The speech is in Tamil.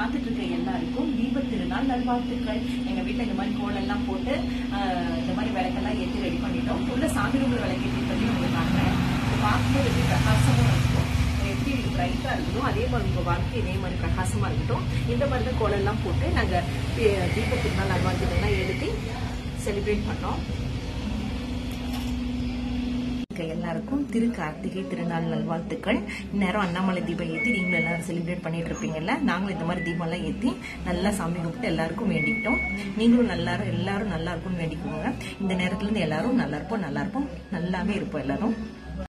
பார்த்துட்டு இருக்க எல்லாருக்கும் தீப திருநாள் நல்வாழ்த்துக்கள். எங்க வீட்டுல இந்த மாதிரி கோலம் எல்லாம் போட்டு இந்த மாதிரி விளக்கெல்லாம் ஏற்றி ரெடி பண்ணிட்டோம். உள்ள சாமி ரூம்ல விளக்கேற்றி பண்ணி உங்களுக்கு காட்டுறேன். பார்க்கும்போது எப்படி பிரகாசமும் இருக்கும் எப்படி பிரைட்டா இருக்கணும் அதே மாதிரி உங்க வாழ்க்கை இதே மாதிரி பிரகாசமா இருக்கட்டும். இந்த மாதிரி தான் கோலம் எல்லாம் போட்டு நாங்க தீப திருநாள் நல்வாழ்த்துக்கள்லாம் எழுதி செலிப்ரேட் பண்ணோம். எல்லாருக்கும் திரு கார்த்திகை திருநாள் நல்வாழ்த்துக்கள். இந்நேரம் அண்ணாமலை தீபம் ஏற்றி நீங்கள் எல்லாரும் செலிப்ரேட் பண்ணிட்டு இருப்பீங்கல்ல நாங்களும் இந்த மாதிரி தீபம்லாம் ஏற்றி நல்லா சாமி கும்பிட்டு எல்லாருக்கும் வேண்டிக்கிட்டோம். நீங்களும் நல்லா எல்லாரும் நல்லா இருக்கும்னு வேண்டிக்குவோங்க இந்த நேரத்துலேருந்து எல்லாரும் நல்லா இருப்போம் நல்லா இருப்போம். நல்லாவே இருப்போம் எல்லாரும்.